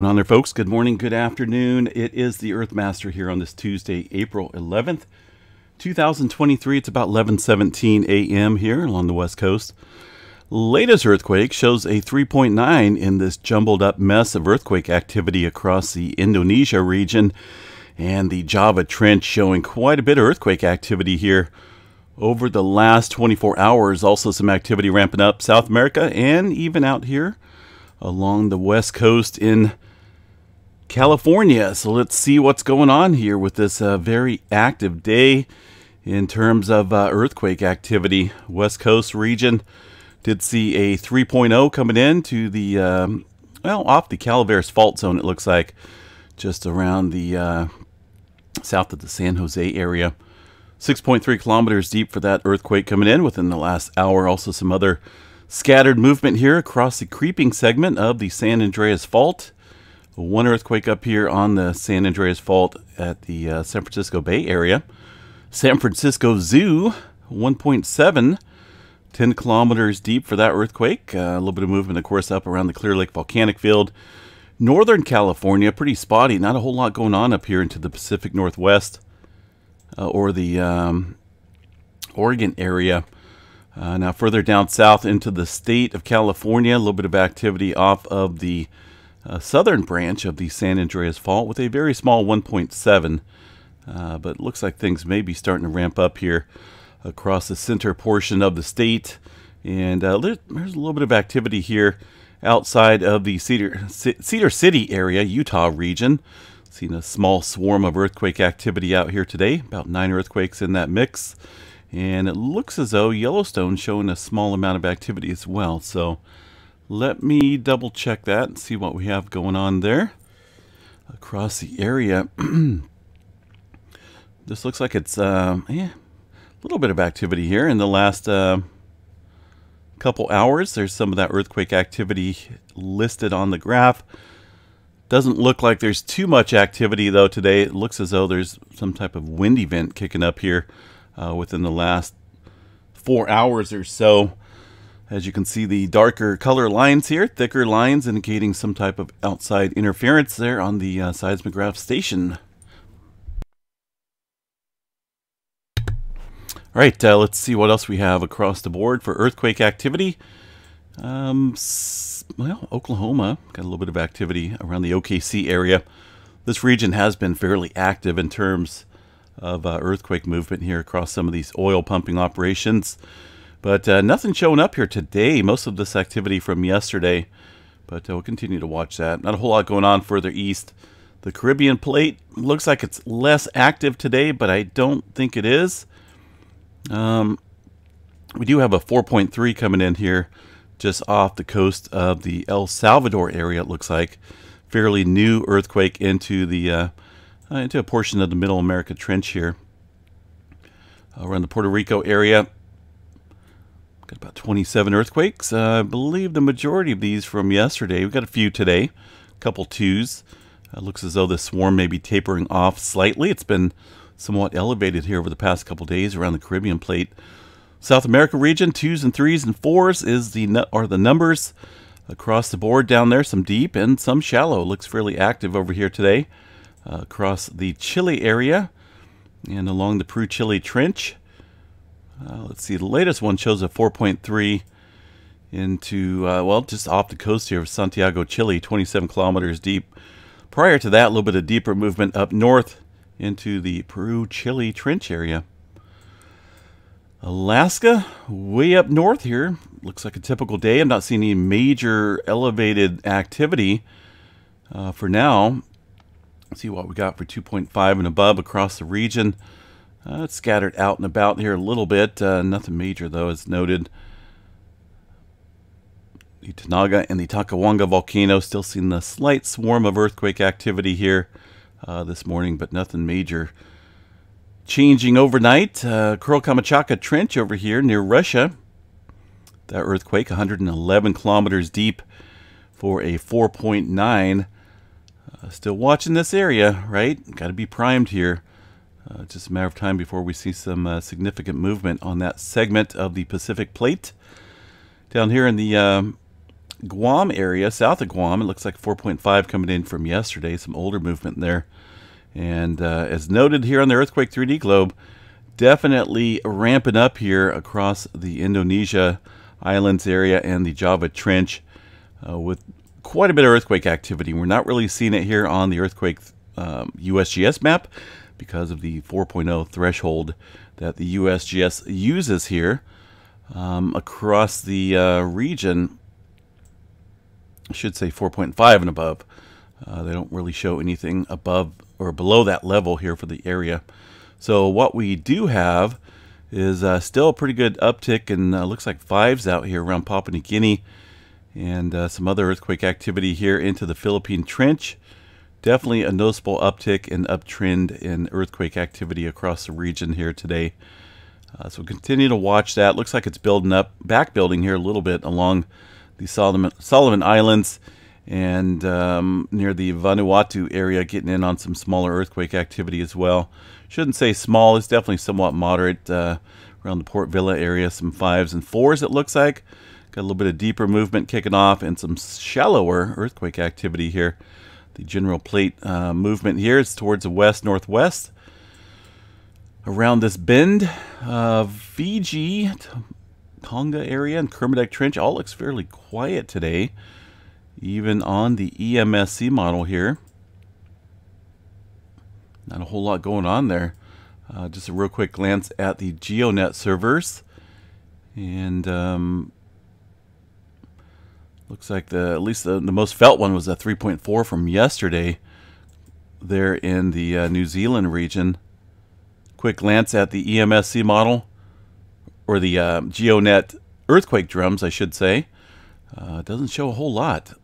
On there, folks. Good morning, good afternoon. It is the Earth Master here on this Tuesday, April 11th, 2023. It's about 11:17 a.m. here along the West Coast. Latest earthquake shows a 3.9 in this jumbled up mess of earthquake activity across the Indonesia region, and the Java Trench showing quite a bit of earthquake activity here over the last 24 hours. Also, some activity ramping up South America and even out here along the West Coast in California. So let's see what's going on here with this uh, very active day in terms of uh, earthquake activity. West Coast region did see a 3.0 coming in to the, um, well, off the Calaveras fault zone, it looks like, just around the uh, south of the San Jose area. 6.3 kilometers deep for that earthquake coming in within the last hour. Also, some other scattered movement here across the creeping segment of the San Andreas Fault one earthquake up here on the San Andreas Fault at the uh, San Francisco Bay Area. San Francisco Zoo, 1.7, 10 kilometers deep for that earthquake. Uh, a little bit of movement, of course, up around the Clear Lake Volcanic Field. Northern California, pretty spotty. Not a whole lot going on up here into the Pacific Northwest uh, or the um, Oregon area. Uh, now, further down south into the state of California, a little bit of activity off of the a southern branch of the San Andreas Fault with a very small 1.7. Uh, but looks like things may be starting to ramp up here across the center portion of the state. And uh, there's, there's a little bit of activity here outside of the Cedar, C Cedar City area, Utah region. Seen a small swarm of earthquake activity out here today, about nine earthquakes in that mix. And it looks as though Yellowstone showing a small amount of activity as well. So let me double check that and see what we have going on there across the area. this looks like it's uh, yeah, a little bit of activity here in the last uh, couple hours. There's some of that earthquake activity listed on the graph. Doesn't look like there's too much activity though today. It looks as though there's some type of wind event kicking up here uh, within the last four hours or so. As you can see the darker color lines here, thicker lines indicating some type of outside interference there on the uh, seismograph station. All right, uh, let's see what else we have across the board for earthquake activity. Um, well, Oklahoma got a little bit of activity around the OKC area. This region has been fairly active in terms of uh, earthquake movement here across some of these oil pumping operations. But uh, nothing showing up here today. Most of this activity from yesterday. But uh, we'll continue to watch that. Not a whole lot going on further east. The Caribbean plate looks like it's less active today, but I don't think it is. Um, we do have a 4.3 coming in here just off the coast of the El Salvador area, it looks like. Fairly new earthquake into the uh, uh into a portion of the Middle America Trench here. Around the Puerto Rico area, Got about 27 earthquakes. Uh, I believe the majority of these from yesterday. We've got a few today, a couple twos. Uh, looks as though the swarm may be tapering off slightly. It's been somewhat elevated here over the past couple days around the Caribbean plate. South America region, twos and threes and fours is the are the numbers across the board down there. Some deep and some shallow. Looks fairly active over here today uh, across the Chile area and along the Peru-Chile Trench. Uh, let's see, the latest one shows a 4.3 into, uh, well, just off the coast here of Santiago, Chile, 27 kilometers deep. Prior to that, a little bit of deeper movement up north into the Peru-Chile Trench area. Alaska, way up north here. Looks like a typical day. I'm not seeing any major elevated activity uh, for now. Let's see what we got for 2.5 and above across the region. Uh, it's scattered out and about here a little bit. Uh, nothing major, though, as noted. The Tanaga and the Takawangha volcano still seeing a slight swarm of earthquake activity here uh, this morning, but nothing major. Changing overnight, uh, Kuril Trench over here near Russia. That earthquake, 111 kilometers deep for a 4.9. Uh, still watching this area, right? Got to be primed here. Uh, just a matter of time before we see some uh, significant movement on that segment of the Pacific Plate. Down here in the um, Guam area, south of Guam. It looks like 4.5 coming in from yesterday. Some older movement there. And uh, as noted here on the Earthquake 3D globe, definitely ramping up here across the Indonesia Islands area and the Java Trench uh, with quite a bit of earthquake activity. We're not really seeing it here on the earthquake um, USGS map because of the 4.0 threshold that the USGS uses here um, across the uh, region. I should say 4.5 and above. Uh, they don't really show anything above or below that level here for the area. So what we do have is uh, still a pretty good uptick and uh, looks like fives out here around Papua New Guinea and uh, some other earthquake activity here into the Philippine Trench. Definitely a noticeable uptick and uptrend in earthquake activity across the region here today. Uh, so continue to watch that. Looks like it's building up, back building here a little bit along the Solomon, Solomon Islands and um, near the Vanuatu area, getting in on some smaller earthquake activity as well. Shouldn't say small, it's definitely somewhat moderate uh, around the Port Vila area, some fives and fours it looks like. Got a little bit of deeper movement kicking off and some shallower earthquake activity here. The general plate uh, movement here is towards the west northwest. Around this bend, uh, Fiji, Tonga area, and Kermadec Trench all looks fairly quiet today, even on the EMSC model here. Not a whole lot going on there. Uh, just a real quick glance at the GeoNet servers. And um, looks like the at least the, the most felt one was a 3.4 from yesterday there in the uh, New Zealand region. Quick glance at the EMSC model, or the uh, GeoNet earthquake drums, I should say. Uh, doesn't show a whole lot.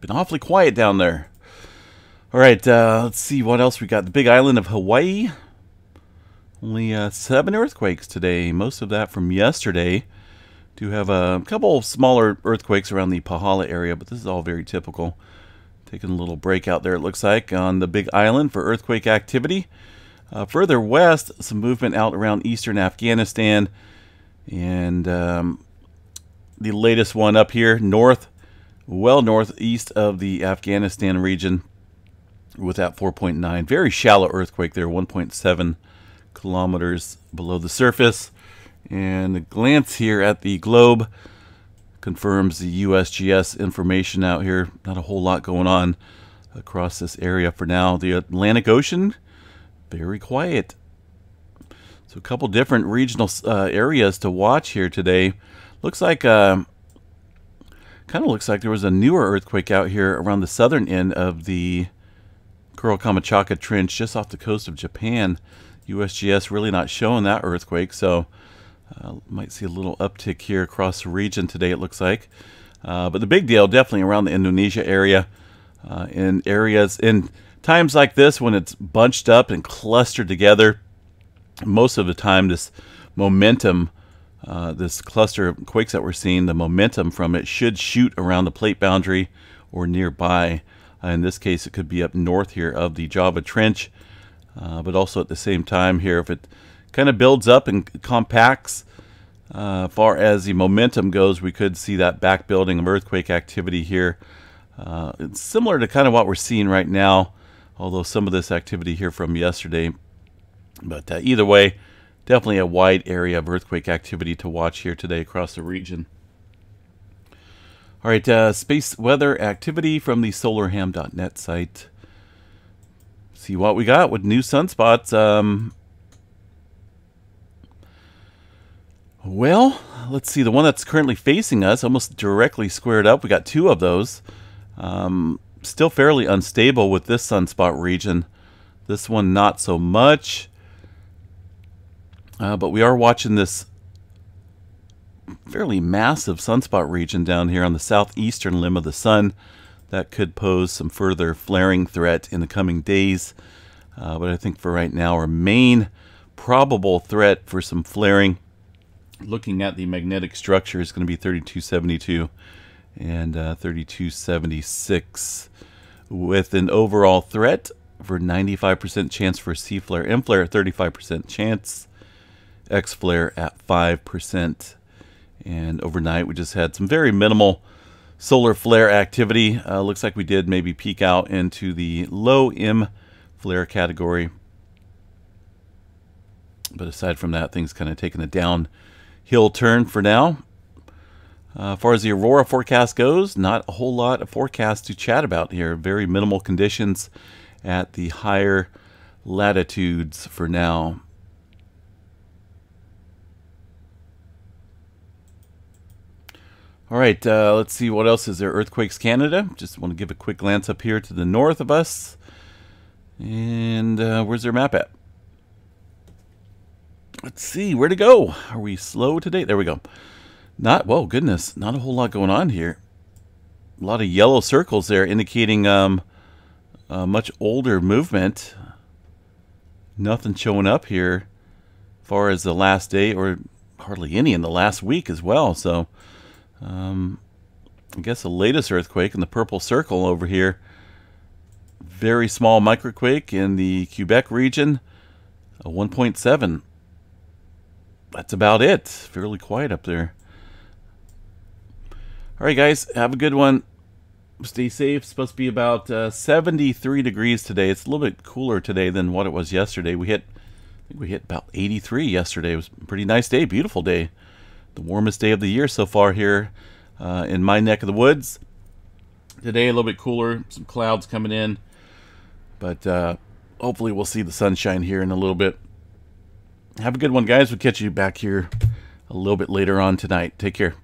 Been awfully quiet down there. All right, uh, let's see what else we got. The big island of Hawaii. Only uh, seven earthquakes today. Most of that from yesterday. Do have a couple of smaller earthquakes around the Pahala area, but this is all very typical. Taking a little break out there, it looks like, on the big island for earthquake activity. Uh, further west, some movement out around eastern Afghanistan. And um, the latest one up here, north, well northeast of the Afghanistan region with that 4.9. Very shallow earthquake there, 1.7 kilometers below the surface. And a glance here at the globe confirms the USGS information out here. Not a whole lot going on across this area for now. The Atlantic Ocean, very quiet. So a couple different regional uh, areas to watch here today. Looks like, uh, kind of looks like there was a newer earthquake out here around the southern end of the Kuril Kamchatka Trench just off the coast of Japan. USGS really not showing that earthquake, so uh, might see a little uptick here across the region today, it looks like. Uh, but the big deal definitely around the Indonesia area. Uh, in areas, in times like this when it's bunched up and clustered together, most of the time this momentum, uh, this cluster of quakes that we're seeing, the momentum from it should shoot around the plate boundary or nearby. Uh, in this case, it could be up north here of the Java Trench, uh, but also at the same time here, if it kind of builds up and compacts, uh, far as the momentum goes, we could see that back building of earthquake activity here. Uh, it's similar to kind of what we're seeing right now, although some of this activity here from yesterday. But uh, either way, definitely a wide area of earthquake activity to watch here today across the region. All right, uh, space weather activity from the solarham.net site. See what we got with new sunspots. Um, well, let's see. The one that's currently facing us, almost directly squared up. We got two of those. Um, still fairly unstable with this sunspot region. This one not so much. Uh, but we are watching this fairly massive sunspot region down here on the southeastern limb of the sun that could pose some further flaring threat in the coming days. Uh, but I think for right now, our main probable threat for some flaring, looking at the magnetic structure, is going to be 3272 and uh, 3276, with an overall threat for 95% chance for C flare, M flare at 35% chance, X flare at 5% And overnight, we just had some very minimal solar flare activity. Uh, looks like we did maybe peak out into the low M flare category. But aside from that, things kind of taking a downhill turn for now. Uh, as far as the aurora forecast goes, not a whole lot of forecast to chat about here. Very minimal conditions at the higher latitudes for now. All right, uh, let's see what else is there. Earthquakes Canada. Just want to give a quick glance up here to the north of us. And uh, where's their map at? Let's see, where to go? Are we slow today? There we go. Not, whoa, goodness, not a whole lot going on here. A lot of yellow circles there indicating um, much older movement. Nothing showing up here as far as the last day or hardly any in the last week as well. So um, I guess the latest earthquake in the purple circle over here. Very small microquake in the Quebec region, a 1.7. That's about it. Fairly quiet up there. All right, guys, have a good one. Stay safe. It's supposed to be about uh, 73 degrees today. It's a little bit cooler today than what it was yesterday. We hit, I think we hit about 83 yesterday. It was a pretty nice day, beautiful day the warmest day of the year so far here uh, in my neck of the woods. Today a little bit cooler, some clouds coming in, but uh, hopefully we'll see the sunshine here in a little bit. Have a good one, guys. We'll catch you back here a little bit later on tonight. Take care.